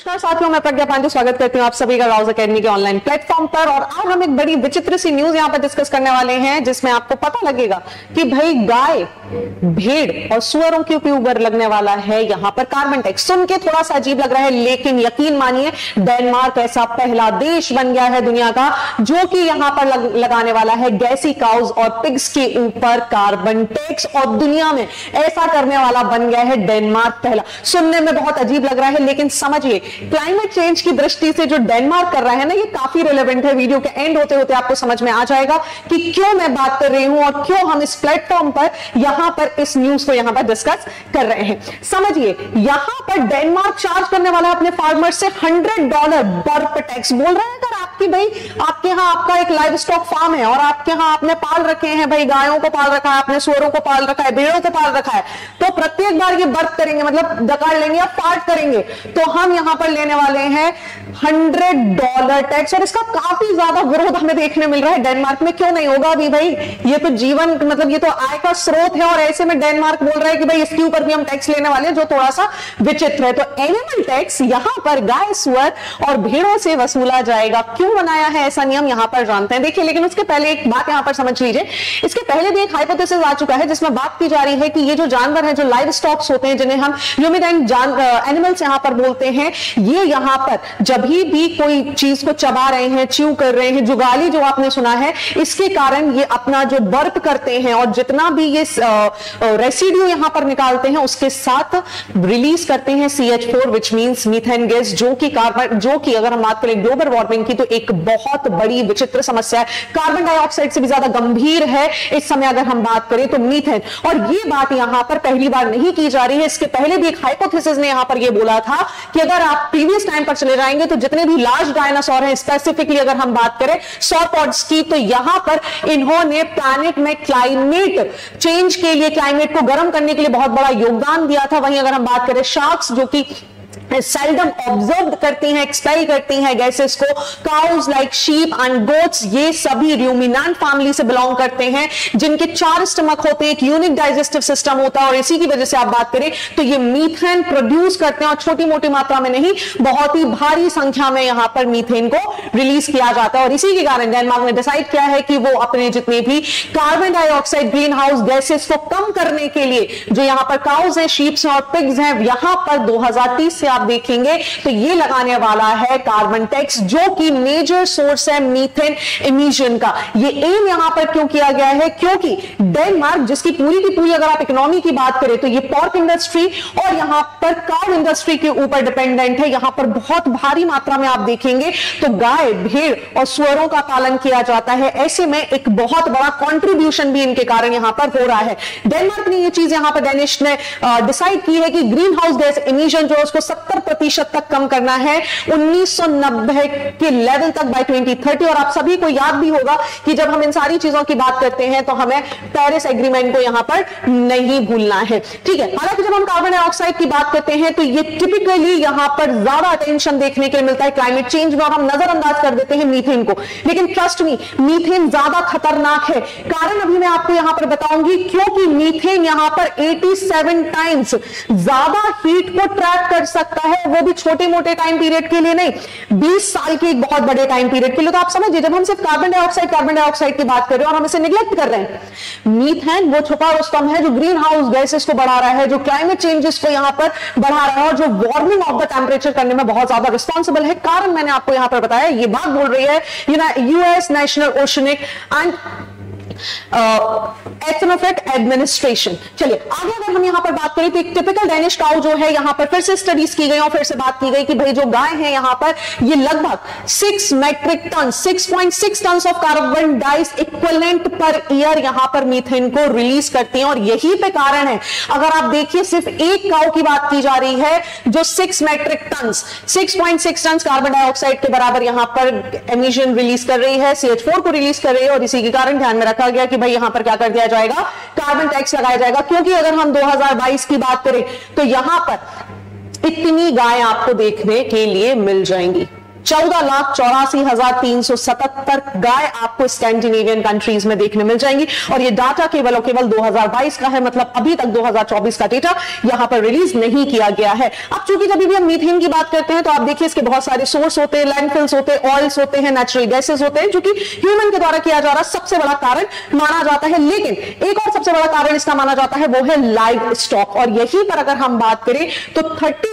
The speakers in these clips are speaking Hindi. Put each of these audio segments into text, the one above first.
नमस्कार साथियों मैं प्रज्ञा पांडे स्वागत करती हूँ आप सभी का राउज अकेडमी के ऑनलाइन प्लेटफॉर्म पर। और आज हम एक बड़ी विचित्र सी न्यूज़ यहाँ पर डिस्कस करने वाले हैं जिसमें आपको पता लगेगा कि भाई गाय भेड़ और सुअरों के ऊपर लगने वाला है यहाँ पर कार्बन टैक्स सुन के थोड़ा सा अजीब लग रहा है लेकिन यकीन मानिए डेनमार्क ऐसा पहला देश बन गया है दुनिया का जो कि यहाँ पर लग, लगाने वाला है गैसी काउज और पिग्स के ऊपर कार्बन टैक्स और दुनिया में ऐसा करने वाला बन गया है डेनमार्क पहला। सुनने में बहुत अजीब लग रहा है लेकिन समझिए क्लाइमेट चेंज की दृष्टि से जो डेनमार्क कर रहा है ना, ये काफ़ी रिलेवेंट है। वीडियो के एंड होते होते आपको समझ में आ जाएगा कि क्यों मैं बात कर रही हूँ और क्यों हम इस प्लेटफॉर्म पर, यहाँ पर इस न्यूज़ को यहाँ पर डिस्कस कर रहे हैं। समझिए, यहाँ पर डेनमार्क चार्ज करने वाला अपने फार्मर से हंड्रेड डॉलर बर्फ़ टैक्स बोल रहे हैं आपकी भाई, आपके यहाँ आपका एक लाइव स्टॉक फार्म है और आपके यहाँ आपने पाल रखे हैं भाई, गायों को पाल रखा है, आपने सुअरों को पाल रखा है, भेड़ों को पाल रखा है। तो प्रत्येक बार ये बर्फ़ करेंगे मतलब डकार लेंगे या फाट करेंगे तो हम यहाँ पर लेने वाले हैं हंड्रेड डॉलर टैक्स और इसका काफ़ी ज़्यादा विरोध हमें देखने मिल रहा है। डेनमार्क में क्यों नहीं होगा अभी भाई? ये तो जीवन मतलब ये तो आय का स्रोत है और ऐसे में डेनमार्क बोल रहा है कि भाई इसके ऊपर भी हम टैक्स लेने वाले हैं जो थोड़ा सा विचित्र है। तो एनिमल टैक्स यहाँ पर गाय, सुअर और भेड़ों से वसूला जाएगा। क्यों? बनाया है ऐसा नियम यहाँ पर जानते हैं? देखिए, लेकिन उसके पहले एक बात यहाँ पर समझ लीजिए। इसके पहले भी एक हाइपोथेसिस आ चुका है, जिसमें बात की जा रही है कि ये जो जानवर है, जो लाइव स्टॉक्स होते हैं, जिन्हें हम ह्यूमिड जान एनिमल्स यहाँ पर बोलते हैं, ये यहाँ पर जब भी कोई चीज़ को चबा रहे हैं च्यू कर रहे हैं, जुगाली जो आपने सुना है, इसके कारण ये अपना जो बर्प करते हैं और जितना भी ये रेसिड्यू यहाँ पर निकालते हैं, उसके साथ रिलीज़ करते हैं C H four which means methane gas जो कि कार्बन जो कि अगर हम बात करें ग्लोबल वार्मिंग की तो एक बहुत बड़ी विचित्र समस्या है। कार्बन डाइऑक्साइड से भी ज़्यादा गंभीर है। इस समय अगर हम बात करें तो मीथेन और ये बात यहाँ पर पहली बार नहीं की जा रही है। इसके पहले भी एक हाइपोथेसिस ने यहाँ पर यह बोला था कि अगर आप प्रीवियस टाइम पर चले जाएँगे तो जितने भी लार्ज डायनासोर हैं स्पेसिफिकली अगर हम बात करें सॉपॉड्स की तो यहाँ पर इन्होंने प्लैनेट में क्लाइमेट चेंज के लिए क्लाइमेट को गर्म करने के लिए बहुत बड़ा योगदान दिया था। वहीं अगर हम बात करें शार्क्स जो कि सेल्डम ऑब्ज़र्व करती हैं एक्सपेल करती हैं गैसेस को। Cows like sheep and goats ये सभी र्यूमिनान फैमिली से बिलोंग करते हैं, जिनके चार स्टमक होते हैं, एक यूनिक डाइजेस्टिव सिस्टम होता है और इसी की वजह से आप बात करें तो ये मीथेन प्रोड्यूस करते हैं और छोटी मोटी मात्रा में नहीं, बहुत ही भारी संख्या में यहाँ पर मीथेन को रिलीज़ किया जाता है। और इसी के कारण डेनमार्क ने डिसाइड किया है कि वो अपने जितने भी carbon dioxide greenhouse gases को कम करने के लिए, जो यहाँ पर काउज है शीप्स और पिग्स हैं, यहाँ पर 2030 से आप देखेंगे तो ये लगाने वाला है कार्बन टैक्स जो कि मेजर सोर्स है मीथेन इमिशन का। ये एम यहाँ पर क्यों किया गया है? क्योंकि डेनमार्क जिसकी पूरी की पूरी अगर आप इकोनॉमी की बात करें तो ये पॉर्क इंडस्ट्री और यहाँ पर काउ इंडस्ट्री के ऊपर डिपेंडेंट है। यहाँ पर बहुत भारी मात्रा में आप देखेंगे तो गाय, भेड़ और सुअरों का पालन किया जाता है। ऐसे में एक बहुत बड़ा कॉन्ट्रीब्यूशन भी इनके कारण यहाँ पर हो रहा है। डेनमार्क ने ये चीज़ यहाँ पर डेनिश ने डिसाइड की है कि ग्रीन हाउस गैस इमिशन जो है, उसको सत्तर प्रतिशत तक कम करना है। 1990 के लेवल तक बाय 2030 और आप सभी को याद भी होगा कि जब हम इन सारी चीज़ों की बात करते हैं तो हमें पेरिस एग्रीमेंट को यहाँ पर नहीं भूलना है। ठीक है, हालाँकि जब हम कार्बन डाइऑक्साइड की बात करते हैं तो ये टिपिकली यहाँ पर ज़्यादा अटेंशन देखने के लिए मिलता है क्लाइमेट चेंज में हम नजरअंदाज कर देते हैं मीथेन को। लेकिन ट्रस्ट मी मीथेन ज़्यादा खतरनाक है। कारण अभी मैं आपको यहाँ पर बताऊँगी, क्योंकि मीथेन यहाँ पर 87 टाइम्स ज़्यादा हीट को ट्रैप कर सकता है वो भी छोटे मोटे टाइम पीरियड के लिए नहीं 20 साल के एक बहुत बड़े टाइम पीरियड के लिए। तो आप समझिए, जब हम सिर्फ़ कार्बन डाइऑक्साइड कार्बन डाइऑक्साइड की बात कर रहे हैं और हम इसे निग्लेक्ट कर रहे हैं मीथेन वो छुपा रुस्तम है जो ग्रीन हाउस गैसेस को बढ़ा रहा है, जो क्लाइमेट चेंजेस को यहाँ पर बढ़ा रहा है और जो वार्मिंग ऑफ़ द टेम्परेचर करने में बहुत ज़्यादा रिस्पॉन्सिबल है। कारण मैंने आपको यहाँ पर बताया, ये बात बोल रही है US national oceanic and atmospheric administration चलिए, आगे अगर हम यहाँ पर बात करें तो एक टिपिकल डेनिश काउ जो है, यहाँ पर फिर से स्टडीज़ की गई और फिर से बात की गई कि भाई जो गाय है यहाँ पर, ये लगभग six metric ton 6.6 ton of carbon dioxide equivalent per year यहाँ पर मीथेन को रिलीज़ करती है और यही पे कारण है। अगर आप देखिए, सिर्फ़ एक काउ की बात की जा रही है, जो six metric ton 6.6 ton carbon dioxide के बराबर यहाँ पर एमिशन रिलीज़ कर रही है सी को रिलीज़ कर रही है और इसी के कारण ध्यान में रखा गया कि भाई यहाँ पर क्या कर दिया जाएगा? कार्बन टैक्स लगाया जाएगा। क्योंकि अगर हम 2022 की बात करें तो यहाँ पर इतनी गाय आपको देखने के लिए मिल जाएँगी। चौदह लाख चौरासी हज़ार तीन सौ सतहत्तर गाय आपको स्कैंडिनेवियन कंट्रीज़ में देखने मिल जाएँगी। और ये डाटा केवल और केवल 2022 का है मतलब अभी तक 2024 का डेटा यहाँ पर रिलीज़ नहीं किया गया है। अब चूँकि जब भी हम मीथेन की बात करते हैं तो आप देखिए इसके बहुत सारे सोर्स होते हैं लैंडफिल्स होते हैं ऑयल्स होते हैं नेचुरल गैसेस होते हैं, जो कि ह्यूमन के द्वारा किया जा रहा सबसे बड़ा कारण माना जाता है। लेकिन एक और सबसे बड़ा कारण इसका माना जाता है, वो है लाइव स्टॉक और यही पर अगर हम बात करें तो thirty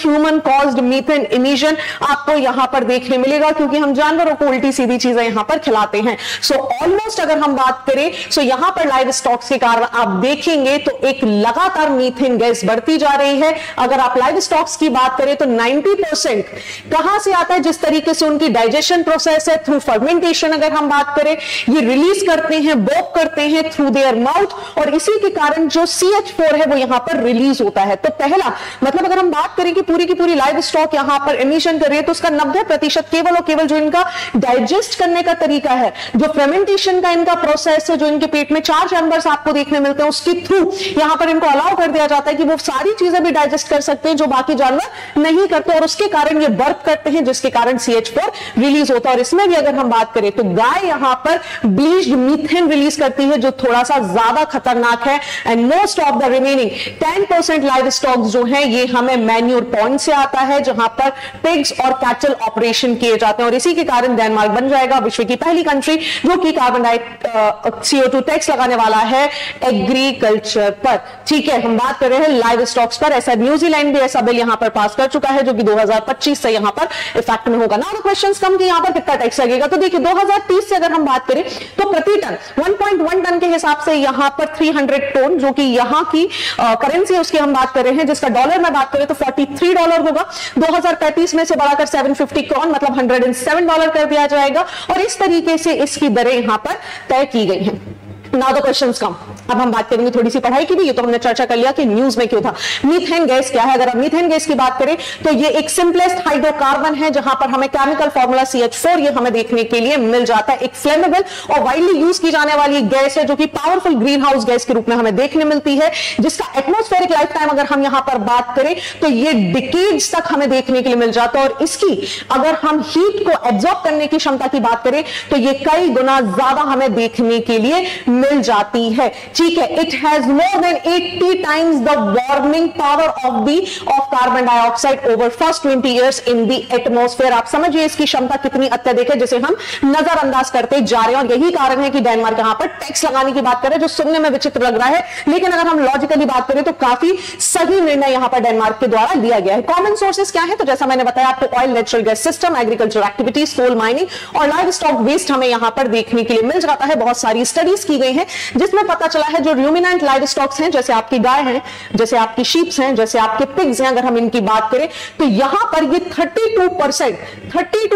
human caused methane emission आपको यहाँ पर देखने मिलेगा क्योंकि हम जानवरों को उल्टी सीधी चीज़ें यहाँ पर खिलाते हैं। सो so, ऑलमोस्ट अगर हम बात करें सो so यहाँ पर लाइव स्टॉक्स के कारण आप देखेंगे तो एक लगातार मीथेन गैस बढ़ती जा रही है। अगर आप लाइव स्टॉक्स की बात करें तो 90 परसेंट कहाँ से आता है जिस तरीके से उनकी डाइजेशन प्रोसेस है थ्रू फर्मेंटेशन अगर हम बात करें ये रिलीज़ करते हैं बोक करते हैं थ्रू देयर माउथ और इसी के कारण जो सी है वो यहाँ पर रिलीज़ होता है। तो पहला मतलब अगर हम बात करें कि पूरी की पूरी लाइव स्टॉक यहाँ पर एमिशन कर रही है तो उसका नब्बे प्रतिशत केवल और केवल जो इनका डाइजेस्ट करने का तरीका है, जो फेमेंटेशन का इनका प्रोसेस है, जो इनके पेट में चार चैम्बर्स आपको देखने मिलते हैं, उसके थ्रू यहाँ पर इनको अलाउ कर दिया जाता है कि वो सारी चीज़ें भी डाइजेस्ट कर सकते हैं जो बाकी जानवर नहीं करते और उसके कारण ये बर्थ करते हैं, जिसके कारण सी रिलीज़ होता है। और इसमें भी अगर हम बात करें तो गाय यहाँ पर ब्लीच्ड मीथेन रिलीज़ करती है, जो थोड़ा सा ज़्यादा खतरनाक है। And most of the remaining ten percent livestock जो है, ये हमें मैन्यूर पॉइंट से आता है, जहाँ पर पिग्स और कैटल ऑपरेशन किए जाते हैं और इसी के कारण डेनमार्क बन जाएगा, विश्व की पहली कंट्री जो कि कार्बन डाइट सीओ टू टैक्स लगाने वाला है एग्रीकल्चर पर। ठीक है, हम बात कर रहे हैं लाइव स्टॉक्स पर। ऐसा न्यूजीलैंड भी ऐसा बिल यहाँ पर पास कर चुका है, जो कि 2025 से यहाँ पर इफ़ेक्ट में होगा। ना क्वेश्चन कम कि यहाँ पर कितना टैक्स लगेगा? तो देखिए 2030 से अगर हम बात करें तो प्रति टन 1.1 टन के हिसाब से यहाँ पर 300 टन जो कि यहाँ की करेंसी है, उसकी हम बात कर रहे हैं। जिसका डॉलर में बात करें तो 43 डॉलर होगा। 2035 में से बढ़ाकर 750 क्रॉन मतलब 107 डॉलर कर दिया जाएगा। और इस तरीके से इसकी दरें यहाँ पर तय की गई हैं। नाउ द क्वेश्चंस कम अब हम बात करेंगे थोड़ी सी पढ़ाई की भी, ये तो हमने चर्चा कर लिया कि न्यूज़ में क्यों था। मीथेन गैस क्या है? अगर हम मीथेन गैस की बात करें तो ये एक सिंपलेस्ट हाइड्रोकार्बन है, जहाँ पर हमें केमिकल फॉर्मूला सी ये हमें देखने के लिए मिल जाता है। एक फ्लेमेबल और वाइडली यूज़ की जाने वाली गैस है, जो कि पावरफुल ग्रीन हाउस गैस के रूप में हमें देखने मिलती है, जिसका एटमोस्फेरिक लाइफ टाइम अगर हम यहाँ पर बात करें तो ये डिकेड्स तक हमें देखने के लिए मिल जाता है। और इसकी अगर हम हीट को एब्जॉर्ब करने की क्षमता की बात करें तो ये कई गुना ज़्यादा हमें देखने के लिए मिल जाती है। ठीक है it has more than 80 times the warming power of the of carbon dioxide over first 20 years in the atmosphere आप समझिए इसकी क्षमता कितनी अत्यधिक है, जिसे हम नजरअंदाज करते जा रहे हैं। और यही कारण है कि डेनमार्क यहाँ पर टैक्स लगाने की बात करें जो सुनने में विचित्र लग रहा है। लेकिन अगर हम लॉजिकली बात करें तो काफ़ी सही निर्णय यहाँ पर डेनमार्क के द्वारा लिया गया है। कॉमन सोर्सेस क्या है? तो जैसा मैंने बताया, आपको oil natural gas system agriculture activities coal mining और लाइव स्टॉक वेस्ट हमें यहाँ पर देखने के लिए मिल जाता है। बहुत सारी स्टडीज़ की गई है। जिसमें पता चला है जो र्यूमिनेंट लाइव स्टॉक्स हैं, जैसे आपकी गाय है, जैसे आपकी शीप्स हैं, जैसे आपके पिग्स हैं, अगर हम इनकी बात करें तो यहाँ पर ये 32 परसेंट थर्टी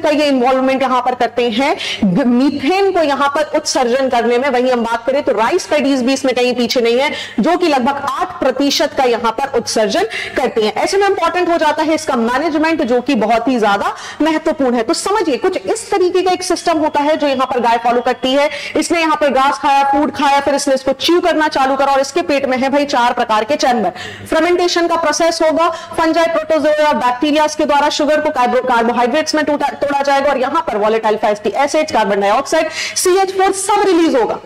का ये इन्वॉल्वमेंट यहाँ पर करते हैं। मीथेन को यहाँ पर उत्सर्जन करने में, वहीं हम बात करें तो राइस पैडीज भी इसमें कहीं पीछे नहीं है, जो कि लगभग आठ का यहाँ पर उत्सर्जन करते हैं। ऐसे में इंपॉर्टेंट हो जाता है इसका मैनेजमेंट जो कि बहुत ही ज़्यादा महत्वपूर्ण है। तो समझिए, कुछ इस तरीके का एक सिस्टम होता है जो यहाँ पर गाय फॉलो करती है। इसने यहाँ पर घास खाया, फ़ूड खाया, फिर इसने इसको च्यू करना चालू करा और इसके पेट में है भाई चार प्रकार के चैम्बर फ्रमेंटेशन का प्रोसेस होगा फंजाई प्रोटोजोआ और बैक्टीरिया के द्वारा शुगर को कार्बोहाइड्रेट्स में तोड़ा जाएगा और यहाँ पर volatile fatty acid carbon dioxide CH सब रिलीज़ होगा।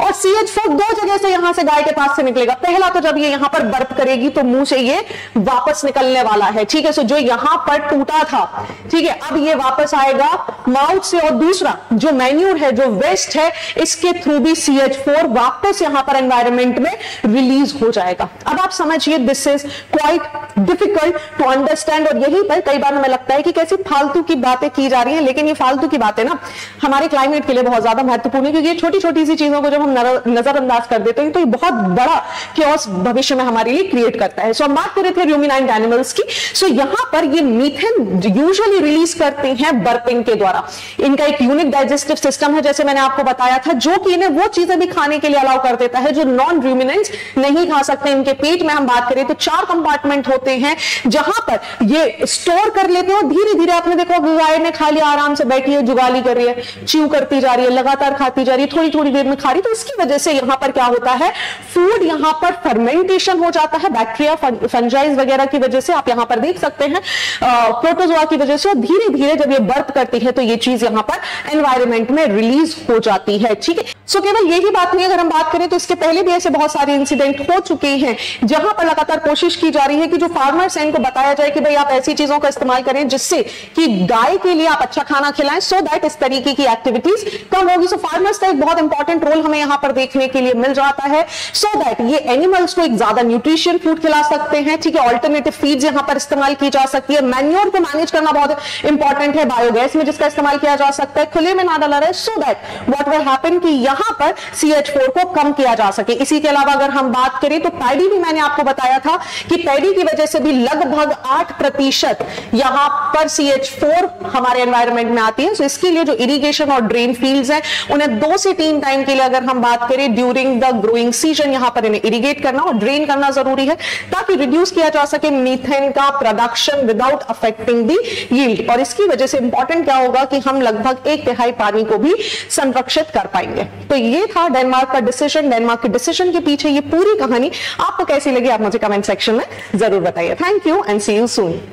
और सीएच दो जगह से यहाँ से गाय के पास से निकलेगा। पहला तो जब ये यहाँ पर बर्फ़ करेगी तो मुँह से ये वापस निकलने वाला है। ठीक है सो जो यहाँ पर टूटा था, ठीक है, अब ये वापस आएगा माउथ से और दूसरा जो मैन्यूर है, जो वेस्ट है, इसके थ्रू भी सी एच फोर वापस यहाँ पर एनवायरमेंट में रिलीज़ हो जाएगा। अब आप समझिए this is quite difficult to understand और यही पर कई बार हमें लगता है कि कैसी फालतू की बातें की जा रही है, लेकिन ये फालतू की बातें ना हमारे क्लाइमेट के लिए बहुत ज़्यादा महत्वपूर्ण है, क्योंकि छोटी छोटी सी चीज़ों को जब हम नजरअंदाज कर देते हैं तो ये बहुत बड़ा क्योस भविष्य में हमारे लिए क्रिएट करता है। सो हम बात कर रहे थे र्यूमिनाइंट एनिमल्स की। सो यहाँ पर ये मीथेन यूजुअली रिलीज़ करते हैं बर्पिंग के द्वारा। इनका एक यूनिक डाइजेस्टिव सिस्टम है, जैसे मैंने आपको बताया था, जो कि इन्हें वो चीज़ें भी खाने के लिए अलाउ कर देता है जो नॉन रूमिनेंट्स नहीं खा सकते, इनके पेट में हम बात करें तो चार कंपार्टमेंट होते हैं जहाँ पर ये स्टोर कर लेते हैं और धीरे धीरे आपने देखो गाय ने खा लिया, आराम से बैठी है, जुगाली कर रही है च्यू करती जा रही है, लगातार खाती जा रही है थोड़ी थोड़ी देर में खा रही तो इसकी वजह से यहाँ पर क्या होता है फ़ूड यहाँ पर फर्मेंटेशन हो जाता है बैक्टीरिया फंजाइज वगैरह की वजह से, आप यहाँ पर देख सकते हैं प्रोटोजोआ की वजह से धीरे धीरे जब ये बर्थ करती है तो ये चीज़ यहाँ पर एनवायरमेंट में रिलीज़ हो जाती है, ठीक है? सो केवल यही बात नहीं, अगर हम बात करें तो इसके पहले भी ऐसे बहुत सारे इंसिडेंट हो चुके हैं, जहाँ पर लगातार कोशिश की जा रही है कि जो फार्मर्स हैं, इनको बताया जाए कि भाई आप ऐसी चीज़ों का इस्तेमाल करें जिससे कि गाय के लिए आप अच्छा खाना खिलाएँ। सो दैट इस तरीके की एक्टिविटीज़ कम होगी। सो फार्मर्स का एक बहुत इंपॉर्टेंट रोल हमें यहाँ पर देखने के लिए मिल जाता है। सो दैट ये एनिमल्स को एक ज़्यादा न्यूट्रिशियन फ़ूड खिला सकते हैं। ठीक है ऑल्टरनेटिव फ़ीड यहाँ पर इस्तेमाल की जा सकती है। मैन्योर को मैनेज करना बहुत इंपॉर्टेंट है। बायोगैस में जिसका इस्तेमाल किया जा सकता है। खुले में ना डाला रहे so that what will happen कि यहाँ पर सी को कम किया जा सके। इसी के अलावा अगर हम बात करें तो पैडी भी मैंने आपको बताया था कि पैडी की वजह से भी लगभग आठ प्रतिशत यहाँ पर सी हमारे एनवायरमेंट में आती है। तो इसके लिए जो इरिगेशन और ड्रेन फील्ड्स हैं, उन्हें दो से तीन टाइम के लिए अगर हम बात करें ड्यूरिंग द ग्रोइंग सीज़न यहाँ पर इन्हें इरिगेट करना और ड्रेन करना ज़रूरी है, ताकि रिड्यूस किया जा सके मीथेन का production without affecting the yield और इसकी वजह से इंपॉर्टेंट क्या होगा कि हम लगभग एक तिहाई पानी को भी संरक्षित कर पाएँगे। तो ये था डेनमार्क का डिसीज़न डेनमार्क के डिसीज़न के पीछे ये पूरी कहानी। आपको कैसी लगी? आप मुझे कमेंट सेक्शन में ज़रूर बताइए। Thank you and see you soon